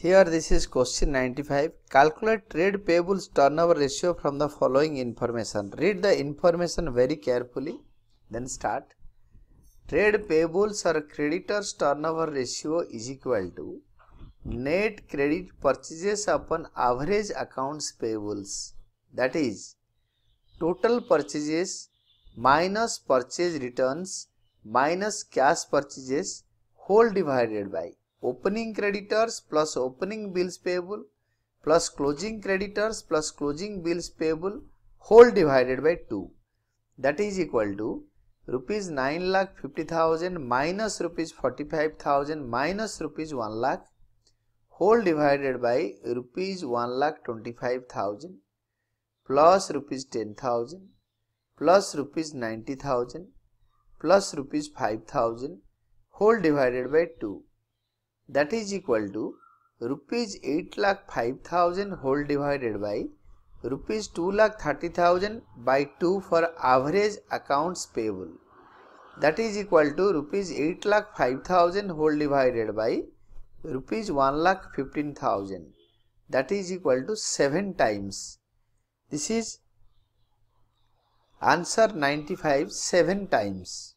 Here this is question 95. Calculate trade payables turnover ratio from the following information. Read the information very carefully. Then start. Trade payables or creditors turnover ratio is equal to net credit purchases upon average accounts payables. That is total purchases minus purchase returns minus cash purchases whole divided by opening creditors plus opening bills payable plus closing creditors plus closing bills payable whole divided by 2 that is equal to rupees 9 lakh 50,000 minus rupees 45,000 minus rupees 1 lakh whole divided by rupees 1 lakh 25,000 plus rupees 10,000 plus rupees 90,000 plus rupees 5,000 whole divided by 2 that is equal to rupees 8 lakh 5000 whole divided by rupees 2 lakh 30000 by 2 for average accounts payable. That is equal to rupees 8 lakh 5000 whole divided by rupees 1 lakh 15000 that is equal to 7 times. This is answer 95 7 times